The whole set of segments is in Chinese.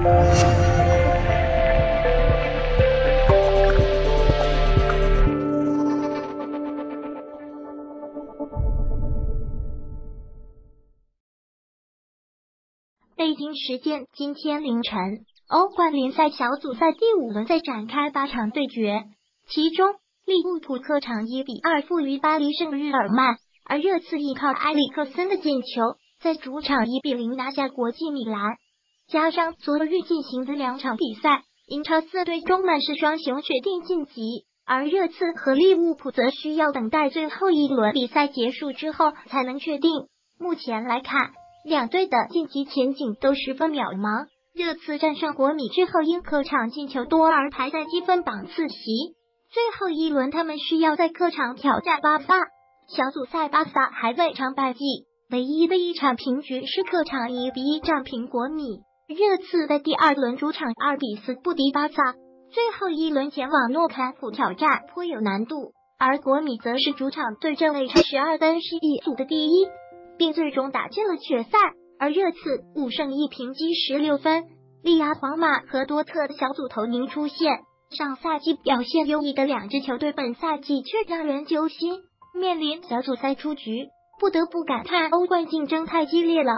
北京时间今天凌晨，欧冠联赛小组赛第五轮再展开八场对决，其中利物浦客场一比二负于巴黎圣日耳曼，而热刺依靠埃里克森的进球，在主场一比零拿下国际米兰。加上昨日进行的两场比赛，英超四队中曼市双雄决定晋级，而热刺和利物浦则需要等待最后一轮比赛结束之后才能确定。目前来看。两队的晋级前景都十分渺茫。热刺战胜国米之后，因客场进球多而排在积分榜次席。最后一轮，他们需要在客场挑战巴萨。小组赛，巴萨还未尝败绩，唯一的一场平局是客场一比一战平国米。热刺在第二轮主场二比四不敌巴萨，最后一轮前往诺坎普挑战颇有难度。而国米则是主场对阵位置十二分是一组的第一。并最终打进了决赛，而热刺五胜一平积十六分，力压皇马和多特的小组头名出现。上赛季表现优异的两支球队，本赛季却让人揪心，面临小组赛出局。不得不感叹欧冠竞争太激烈了。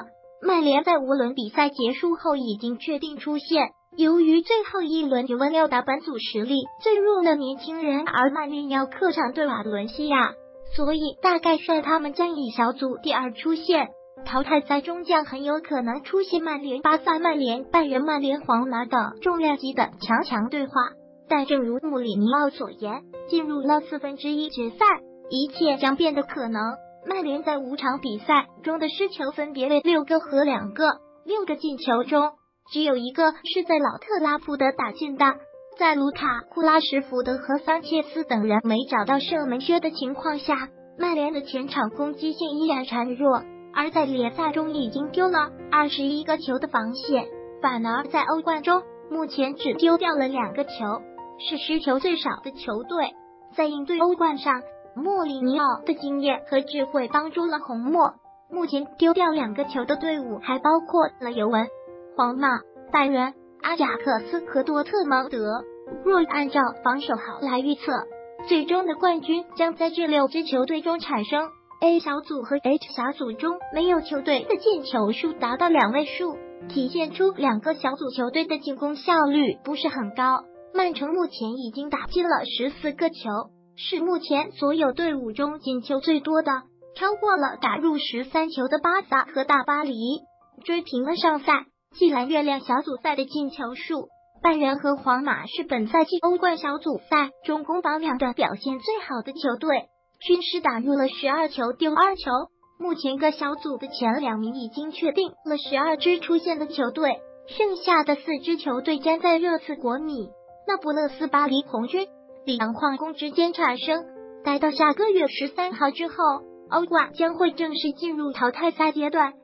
曼联在五轮比赛结束后已经确定出线，由于最后一轮尤文要打本组实力最弱的年轻人，而曼联要客场对瓦伦西亚。所以大概率他们将以小组第二出现，淘汰赛中将很有可能出现曼联、巴萨、曼联、拜仁、曼联、皇马等重量级的强强对话。但正如穆里尼奥所言，进入了四分之一决赛，一切将变得可能。曼联在五场比赛中的失球分别为六个和两个，六个进球中只有一个是在老特拉福德打进的。在卢卡库拉什福德和桑切斯等人没找到射门靴的情况下，曼联的前场攻击性依然孱弱。而在联赛中已经丢了二十一个球的防线，反而在欧冠中目前只丢掉了两个球，是失球最少的球队。在应对欧冠上，莫里尼奥的经验和智慧帮助了红魔。目前丢掉两个球的队伍还包括了尤文、皇马、拜仁。阿贾克斯和多特蒙德，若按照防守好来预测，最终的冠军将在这六支球队中产生。A 小组和 H 小组中没有球队的进球数达到两位数，体现出两个小组球队的进攻效率不是很高。曼城目前已经打进了十四个球，是目前所有队伍中进球最多的，超过了打入十三球的巴萨和大巴黎，追平了上赛。季蓝月亮小组赛的进球数，拜仁和皇马是本赛季欧冠小组赛中攻防两端表现最好的球队，均是打入了十二球丢二球。目前各小组的前两名已经确定了十二支出现的球队，剩下的四支球队将在热刺、国米、那不勒斯、巴黎红军、里昂矿工之间产生。待到下个月十三号之后，欧冠将会正式进入淘汰赛阶段。